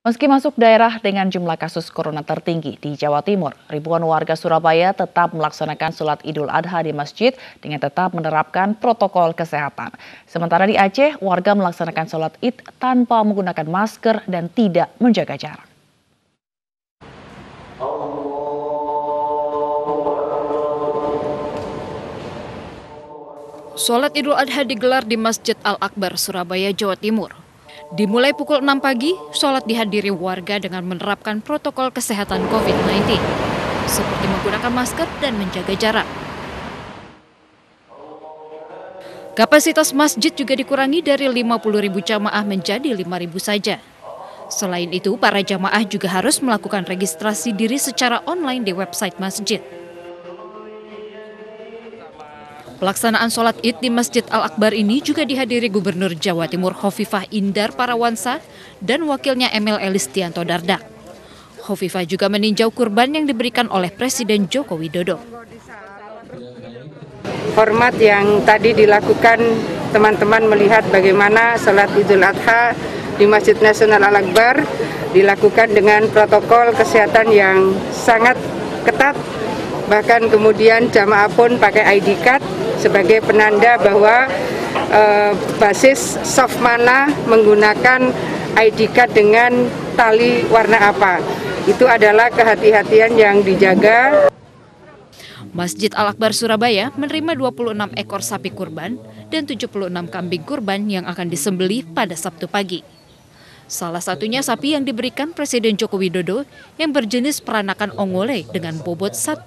Meski masuk daerah dengan jumlah kasus corona tertinggi di Jawa Timur, ribuan warga Surabaya tetap melaksanakan sholat Idul Adha di masjid dengan tetap menerapkan protokol kesehatan. Sementara di Aceh, warga melaksanakan sholat id tanpa menggunakan masker dan tidak menjaga jarak. Sholat Idul Adha digelar di Masjid Al-Akbar, Surabaya, Jawa Timur. Dimulai pukul 6 pagi, sholat dihadiri warga dengan menerapkan protokol kesehatan COVID-19, seperti menggunakan masker dan menjaga jarak. Kapasitas masjid juga dikurangi dari 50 ribu jamaah menjadi 5 ribu saja. Selain itu, para jamaah juga harus melakukan registrasi diri secara online di website masjid. Pelaksanaan sholat id di Masjid Al-Akbar ini juga dihadiri Gubernur Jawa Timur Hovifah Indar Parawansa dan wakilnya Emil Elistianto Dardak. Hovifah juga meninjau kurban yang diberikan oleh Presiden Joko Widodo. Hormat yang tadi dilakukan teman-teman melihat bagaimana sholat idul adha di Masjid Nasional Al-Akbar dilakukan dengan protokol kesehatan yang sangat ketat bahkan kemudian jamaah pun pakai ID card sebagai penanda bahwa uh, basis soft mana menggunakan ID card dengan tali warna apa. Itu adalah kehati-hatian yang dijaga. Masjid Al-Akbar Surabaya menerima 26 ekor sapi kurban dan 76 kambing kurban yang akan disembelih pada Sabtu pagi. Salah satunya sapi yang diberikan Presiden Joko Widodo yang berjenis peranakan ongole dengan bobot 1,4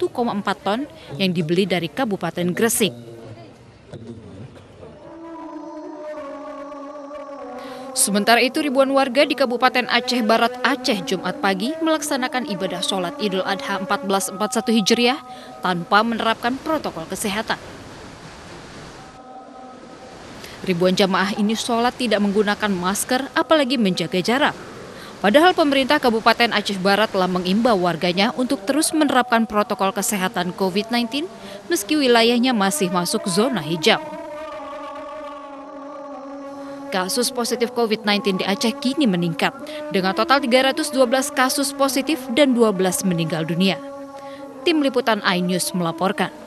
ton yang dibeli dari Kabupaten Gresik. Sementara itu ribuan warga di Kabupaten Aceh Barat Aceh Jumat pagi melaksanakan ibadah sholat Idul Adha 1441 Hijriah tanpa menerapkan protokol kesehatan. Ribuan jamaah ini sholat tidak menggunakan masker apalagi menjaga jarak. Padahal pemerintah Kabupaten Aceh Barat telah mengimbau warganya untuk terus menerapkan protokol kesehatan COVID-19 meski wilayahnya masih masuk zona hijau. Kasus positif COVID-19 di Aceh kini meningkat dengan total 312 kasus positif dan 12 meninggal dunia. Tim Liputan iNews melaporkan.